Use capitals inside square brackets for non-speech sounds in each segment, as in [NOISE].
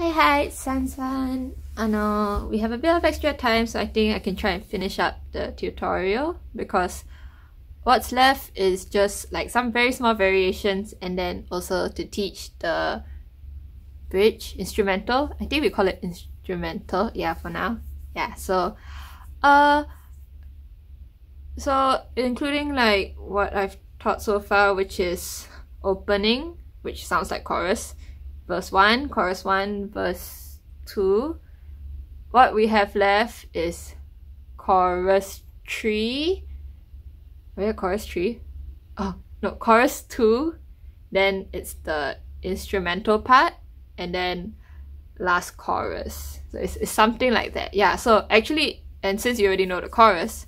Hey hi, it's Sansan. I know we have a bit of extra time so I think I can try and finish up the tutorial because what's left is just like some very small variations and then also to teach the bridge instrumental. I think we call it instrumental, yeah, for now. Yeah, so uh so including like what I've taught so far, which is opening, which sounds like chorus, verse 1, chorus 1, verse 2. What we have left is chorus 3. Where chorus 3? Oh, no, chorus 2. Then it's the instrumental part. And then last chorus. So it's, it's something like that. Yeah, so actually, and since you already know the chorus,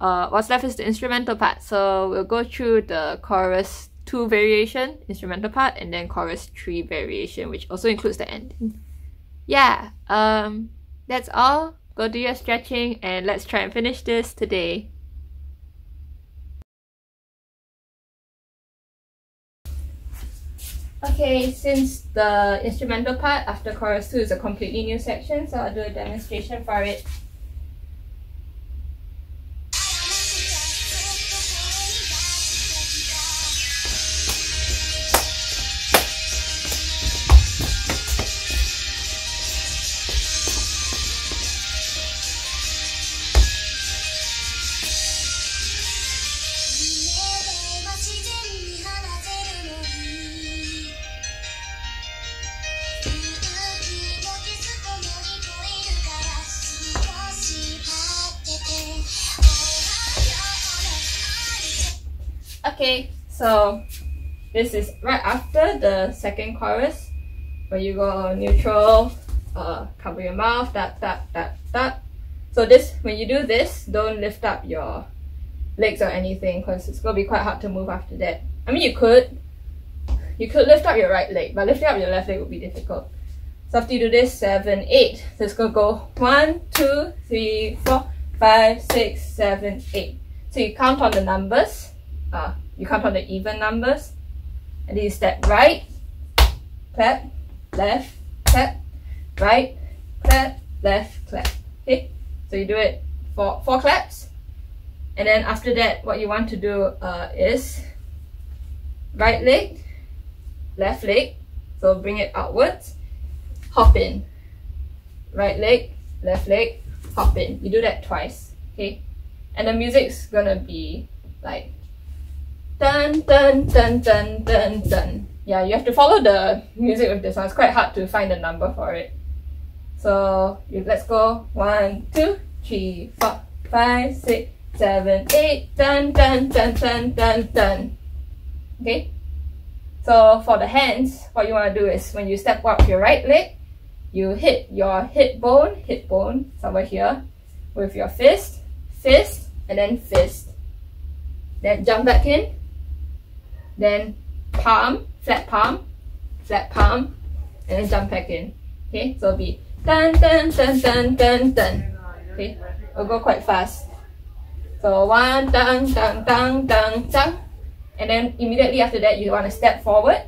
uh, what's left is the instrumental part. So we'll go through the chorus 2 variation, instrumental part, and then chorus 3 variation, which also includes the ending. Yeah, um, that's all. Go do your stretching and let's try and finish this today. Okay, since the instrumental part after chorus 2 is a completely new section, so I'll do a demonstration for it. So this is right after the second chorus where you go neutral, uh, cover your mouth, that, that, that, that. So this, when you do this, don't lift up your legs or anything because it's going to be quite hard to move after that. I mean, you could, you could lift up your right leg, but lifting up your left leg would be difficult. So after you do this, seven, eight. So it's going to go one, two, three, four, five, six, seven, eight. So you count on the numbers uh, you count on the even numbers and then you step right, clap, left, clap, right, clap, left, clap. Okay, so you do it for four claps and then after that what you want to do uh, is right leg, left leg, so bring it outwards, hop in, right leg, left leg, hop in. You do that twice, okay? And the music's gonna be like dun dun dun dun dun dun. Yeah, you have to follow the music with this one. It's quite hard to find the number for it. So let's go. One, two, three, four, five, six, seven, eight. Dun dun dun dun dun dun. Okay. So for the hands, what you want to do is when you step up your right leg, you hit your hip bone, hip bone somewhere here, with your fist, fist, and then fist. Then jump back in, then palm, flat palm, flat palm, and then jump back in. Okay, so it'll be dun dun dun dun dun dun. Okay, we'll go quite fast. So one dun dun dun dun dun, and then immediately after that you want to step forward.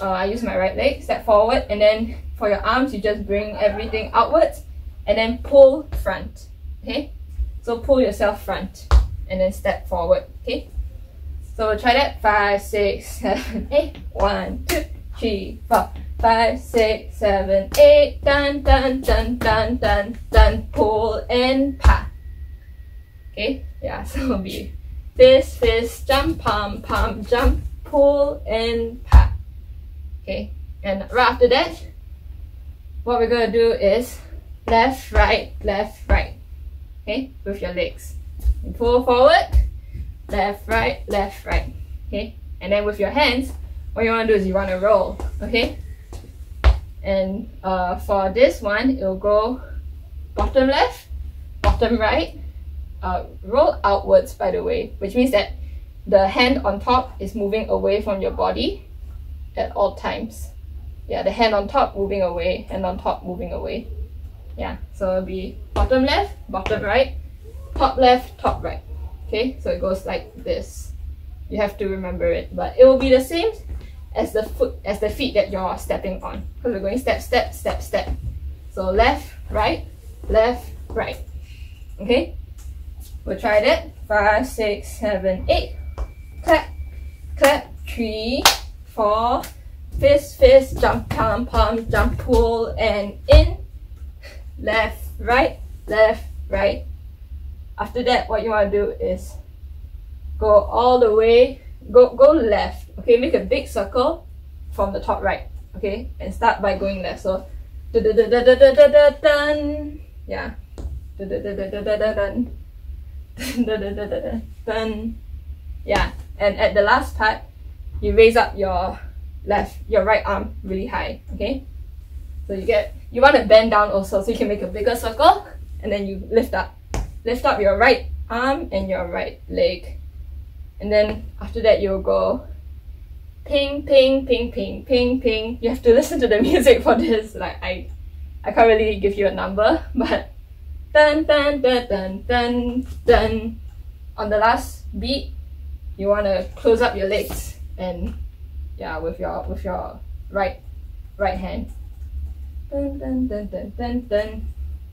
Uh, I use my right leg, step forward, and then for your arms you just bring everything outwards, and then pull front. Okay, so pull yourself front, and then step forward. Okay. So we'll try that. Five, six, seven, [LAUGHS] eight. One, two, three, four. Five, six, seven, eight. Dun, dun, dun, dun, dun, dun. Pull and pa. Okay, yeah, [LAUGHS] so it'll be fist, fist, jump, palm, palm, jump, pull and pa. Okay, and right after that, what we're gonna do is left, right, left, right. Okay, with your legs. Pull forward left, right, left, right. Okay? And then with your hands, what you want to do is you want to roll. Okay? And uh, for this one, it'll go bottom left, bottom right, uh, roll outwards by the way, which means that the hand on top is moving away from your body at all times. Yeah, the hand on top moving away, hand on top moving away. Yeah, so it'll be bottom left, bottom right, top left, top right okay so it goes like this you have to remember it but it will be the same as the foot as the feet that you're stepping on. Because we're going step, step, step, step. So left, right, left, right. Okay? We'll try that. Five, six, seven, eight. Clap, clap, three, four, fist, fist, jump, palm, palm, jump, pull, and in. Left, right, left, right. After that, what you want to do is go all the way, go, go left. Okay, make a big circle from the top right. Okay, and start by going left. So, da da da da da da da. Yeah, da da da da da da da da da da da. Yeah, and at the last part, you raise up your left, your right arm really high. Okay, so you get you want to bend down also, so you can make a bigger circle, and then you lift up, lift up your right arm and your right leg, and then after that you'll go ping ping ping ping ping ping. You have to [LAUGHS] listen to the music for this. Like I, I can't really give you a number, [LAUGHS] but dun dun dun dun dun dun. On the last beat, you want to close up your legs and yeah with your with your right right hand dun dun dun dun dun dun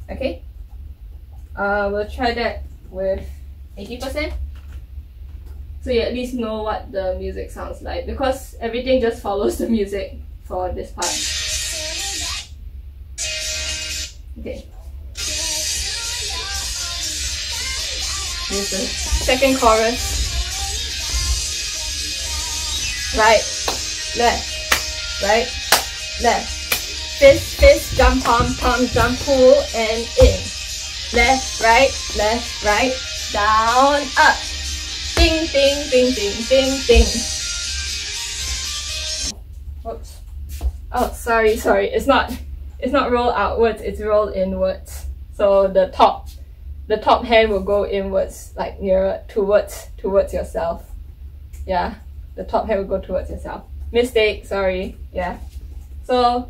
okay uh we'll try that with 80% so you at least know what the music sounds like because everything just follows the music for this part. Okay. Here's the second chorus. Right, left, right, left. Fist, fist, jump, palm, palm, jump, pull, and in. Left, right, left, right, down, up. Ding, ding, ding, ding, ding, ding. Whoops. Oh, sorry, sorry. It's not, it's not roll outwards, it's roll inwards. So the top, the top hand will go inwards, like nearer towards, towards yourself. Yeah the top hand will go towards yourself. Mistake, sorry. Yeah. So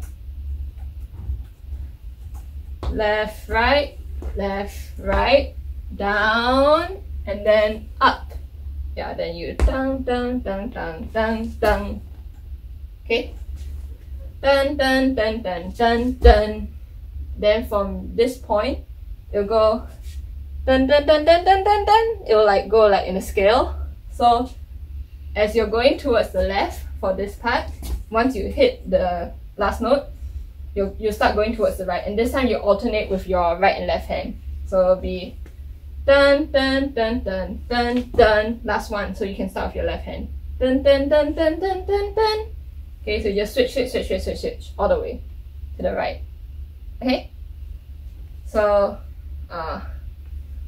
left, right, left, right, down, and then up. Yeah, then you down, down, down, down, down, down. Okay? Dun, dun, dun, dun, dun, dun. Then from this point, it'll go dun, dun, dun, dun, dun, dun, dun. It'll like go like in a scale. So as you're going towards the left for this part, once you hit the last note, you you start going towards the right. And this time you alternate with your right and left hand. So it'll be dun dun dun dun dun dun. Last one, so you can start with your left hand. Dun dun dun dun dun dun dun. Okay, so just switch, switch, switch, switch, switch, switch all the way to the right. Okay? So uh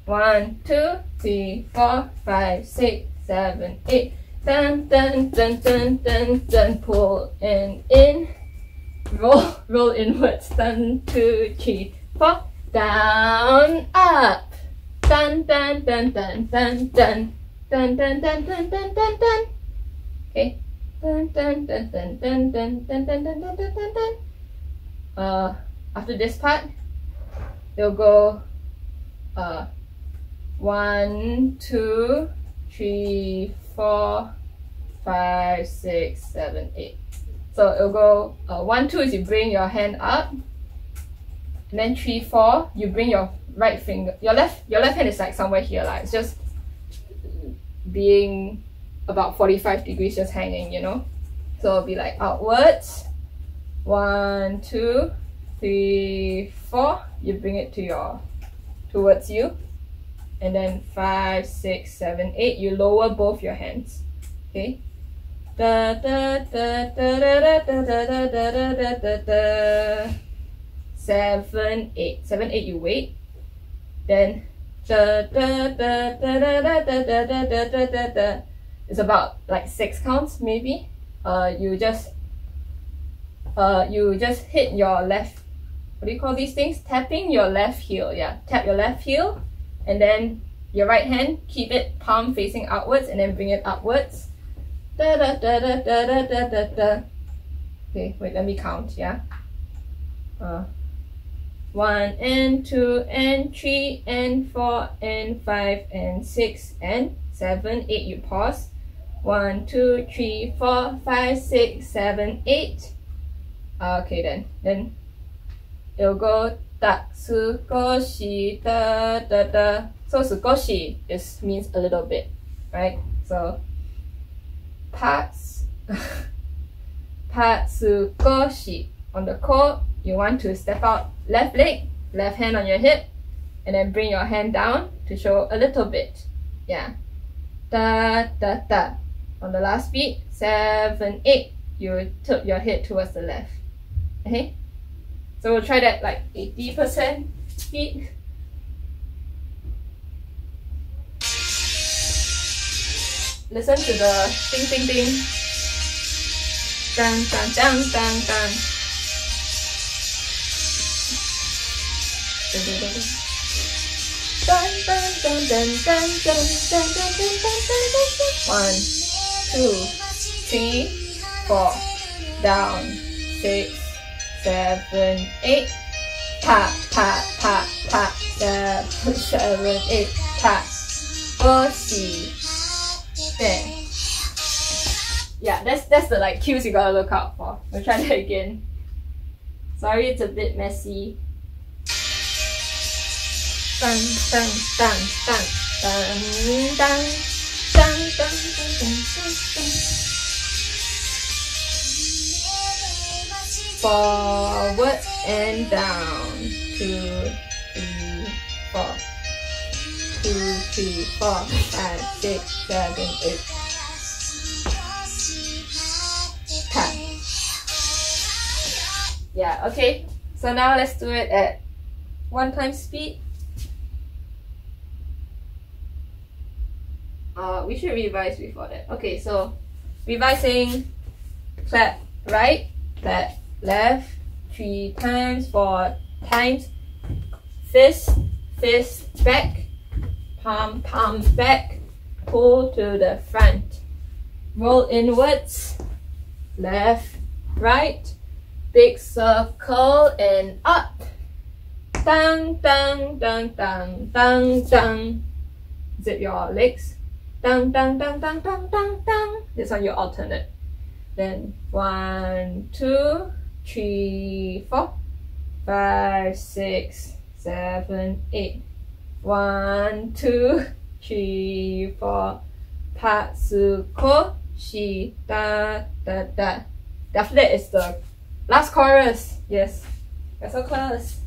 one, two, three, four, five, six, seven, eight, Dun dun dun dun dun dun pull and in. Roll roll inwards. Dun two three four. Down up. Dun dun dun dun dun dun dun dun dun dun dun dun dun. Okay. Dun dun dun dun dun dun dun dun dun dun dun dun dun. Uh after this part, they'll go uh one, two, three, four, five, six, seven, eight. So it'll go uh, one, two is you bring your hand up. And then three, four, you bring your right finger. Your left, your left hand is like somewhere here, like it's just being about 45 degrees just hanging, you know? So it'll be like outwards. One, two, three, four. You bring it to your towards you and then five, six, seven, eight, you lower both your hands. Okay. Da da da da da da da da da da da da da Seven, eight. You wait. Then da da da da da da da da da da da da da It's about like six counts maybe. Uh you just uh you just hit your left what do you call these things? Tapping your left heel, yeah. Tap your left heel and then your right hand, keep it palm facing outwards and then bring it upwards. Da da da da da da da da da. Okay, wait, let me count, yeah. Uh, one and two and three and four and five and six and seven, eight, you pause. One, two, three, four, five, six, seven, eight. Okay then. Then it'll go da sukoshi da da da. So sukoshi is means a little bit, right? So pats patsukoshi. On the ko, you want to step out left leg, left hand on your hip, and then bring your hand down to show a little bit. Yeah. Da da da. On the last beat, seven, eight, you tilt your head towards the left. Okay? So we'll try that like 80% speed. Listen to the ding ding ding. Dun dun dun dun dun. Dun dun dun. One, two, three, four, down, six, seven, eight. Pa pa pa pa. Seven, seven, eight. Pa. Bossy. There. Yeah, that's that's the like cues you gotta look out for. We'll try that again. Sorry, it's a bit messy. Dun dun dun dun dun dun dun dun dun dun dun dun. Forward and down. Two, three, four. Two, three, four, five, six, seven, eight. Tap. Yeah, okay. So now let's do it at one time speed. Uh, we should revise before that. Okay, so revising clap right, clap left, three times, four times, fist, fist back, palm, palm back, pull to the front, roll inwards, left, right, big circle and up. Dang, dang, dang, dang, dang, dang. Zip your legs. Dang, dang, dang, dang, dang, dang, dang. This one you alternate. Then one, two, three, four, five, six, seven, eight. One, two, three, four. Patsuko, shi, da, da, da. That is the last chorus. Yes. We're so close.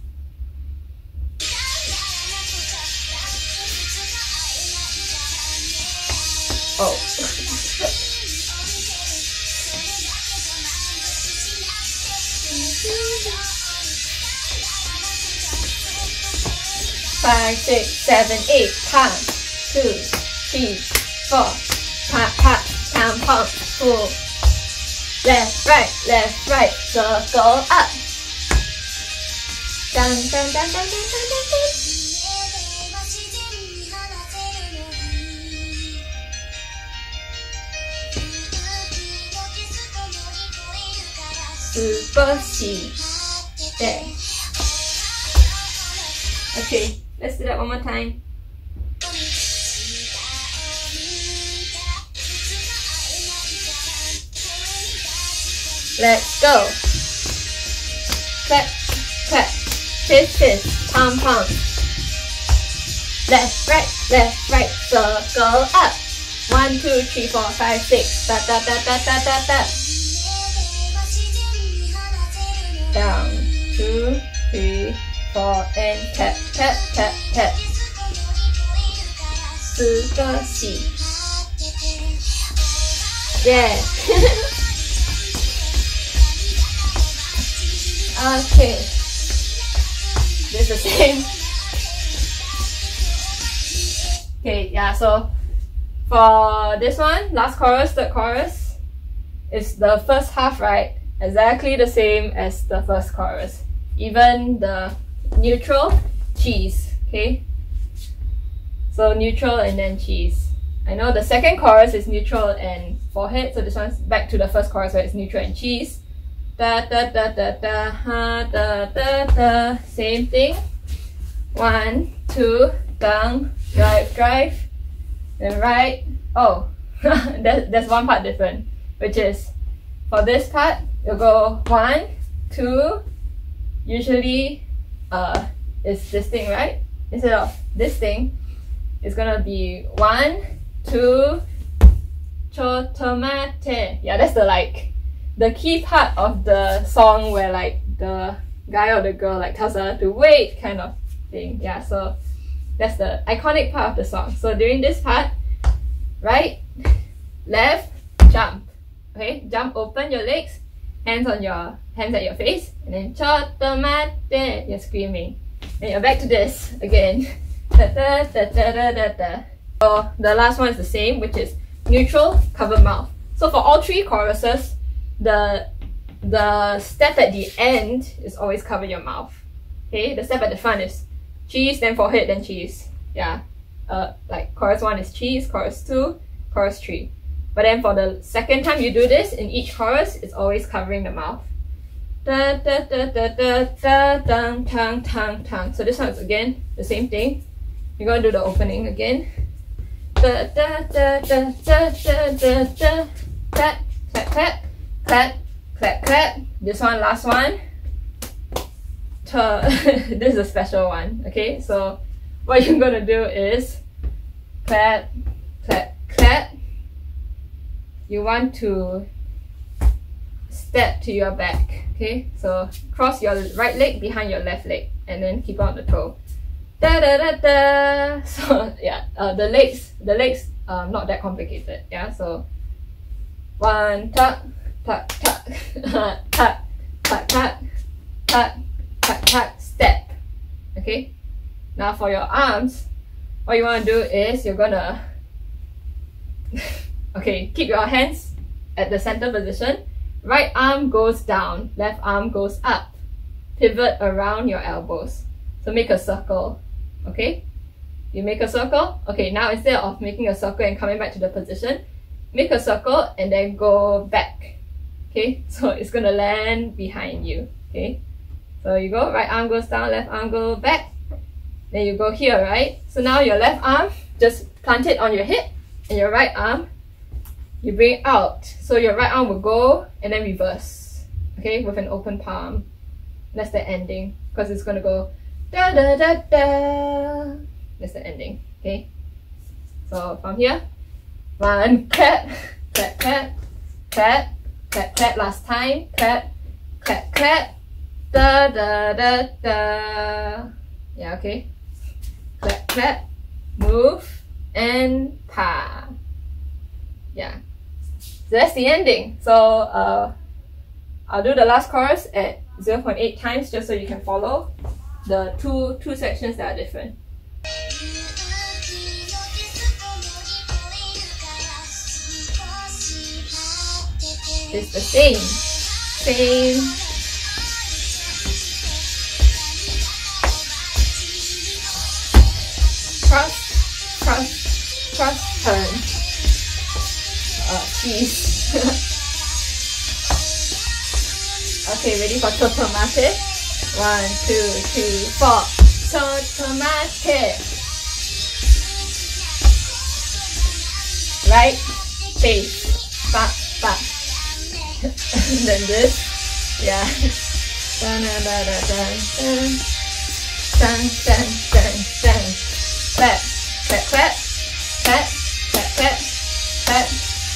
Five, six, seven, eight. One, two, three, four. Pat, pat, pound, pump, full. Left, right, left, right. Circle up. Dun, dun, dun, dun, dun, dun, dun, dun. C. There. Okay, let's do that one more time. Let's go. Clap, clap. Fist, fist. Pom, pom. Left, right, left, right. Circle up. One, two, three, four, five, six. Da, da, da, da, da, da, da. Down. Two, three, four, and tap, tap, tap, tap. 四个喜。Yeah. okay. This is the same. Okay, yeah, so for this one, last chorus, third chorus, is the first half, right? Exactly the same as the first chorus. Even the neutral, cheese, okay? So neutral and then cheese. I know the second chorus is neutral and forehead, so this one's back to the first chorus where it's neutral and cheese. Da da da da da ha da da da. Same thing. One, two, down, drive, drive. Then right. Oh, [LAUGHS] there's, there's one part different, which is for this part, you'll go one, two, usually uh, it's this thing, right? Instead of this thing, it's gonna be one, two, chotto matte. Yeah, that's the like, the key part of the song where like the guy or the girl like tells her to wait kind of thing. Yeah, so that's the iconic part of the song. So during this part, right, left, jump. Okay, jump, open your legs, hands on your hands at your face, and then chotto matte. You're screaming. And you're back to this again. [LAUGHS] So the last one is the same, which is neutral, cover mouth. So for all three choruses, the the step at the end is always cover your mouth. Okay, the step at the front is cheese, then forehead, then cheese. Yeah. Uh, like chorus one is cheese, chorus two, chorus three. But then for the second time you do this, in each chorus, it's always covering the mouth. Da da da da da da dang tang tang tang. So this one is again the same thing. You're gonna do the opening again. Da da da da da da da da clap clap clap clap clap clap. This one last one. [LAUGHS] this is a special one. Okay, so what you're gonna do is clap clap clap. You want to step to your back. Okay, so cross your right leg behind your left leg and then keep on the toe. Da da da da. So yeah, uh, the legs, the legs, um, not that complicated. Yeah, so one tuck, tuck, tuck, [LAUGHS] tuck, tuck, tuck, tuck, tuck, tuck, step. Okay. Now for your arms, what you want to do is you're gonna [LAUGHS] okay keep your hands at the center position Right arm goes down, left arm goes up. Pivot around your elbows. So make a circle, okay? You make a circle? Okay, now instead of making a circle and coming back to the position, make a circle and then go back. Okay, [LAUGHS] so it's gonna land behind you, okay? So you go, right arm goes down, left arm go back. Then you go here, right? So now your left arm, just plant it on your hip and your right arm you bring it out. So your right arm will go and then reverse, okay, with an open palm. That's the ending because it's gonna go da da da da. That's the ending, okay? So from here, one, clap, clap, clap, clap, clap, clap, last time, clap, clap, clap, da da da da. Yeah, okay? Clap, clap, move, and pa. Yeah. That's the ending. So uh, I'll do the last chorus at 0.8 times just so you can follow the two, two sections that are different. It's the same, same cross, cross, cross, turn uh, cheese. okay, ready for chotto matte? One, two, three, four. Chotto matte. Right face. Ba, and [LAUGHS] then this. Yeah. Dun, dun, dun, dun, dun. Dun, dun, dun, dun. Clap, clap, clap.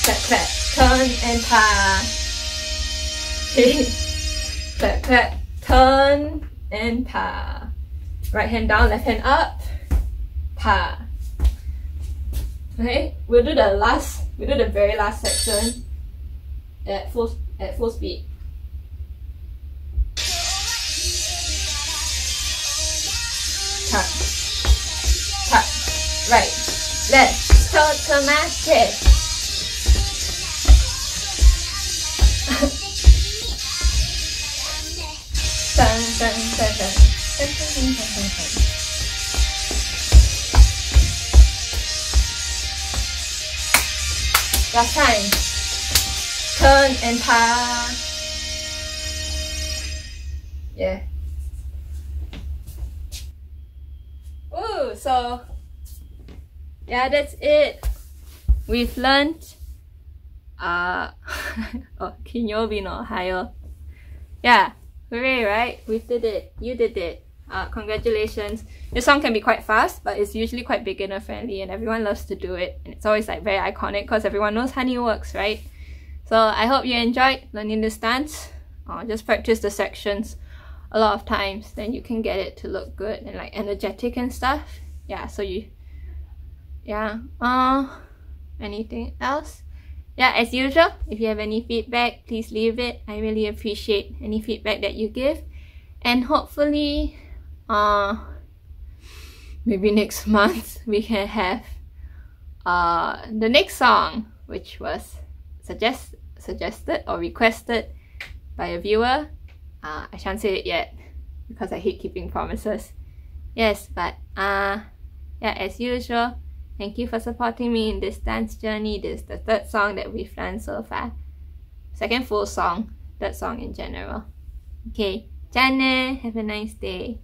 Clap clap, turn and pa. Okay, clap, clap, turn and pa. Right hand down, left hand up, pa. Okay, we'll do the last, we'll do the very last section at full, at full speed. Tap, tap, right, left, automatic. Last time. Turn and pa. Yeah. Ooh, so yeah, that's it we've learned uh [LAUGHS] oh Kinyobi no Ohayo. Yeah, hooray, right? We did it. You did it. Uh, congratulations. This song can be quite fast, but it's usually quite beginner friendly and everyone loves to do it. And it's always like very iconic because everyone knows Honeyworks, right? So I hope you enjoyed learning this dance. Uh, just practice the sections a lot of times, then you can get it to look good and like energetic and stuff. Yeah, so you, yeah. Uh, anything else? Yeah, as usual, if you have any feedback, please leave it. I really appreciate any feedback that you give. And hopefully, uh, maybe next [LAUGHS] month we can have uh, the next song, which was suggest suggested or requested by a viewer. Uh, I shan't say it yet because I hate keeping promises. Yes, but uh, yeah, as usual, thank you for supporting me in this dance journey. This is the third song that we've done so far. Second full song, third song in general. Okay, Jane, have a nice day.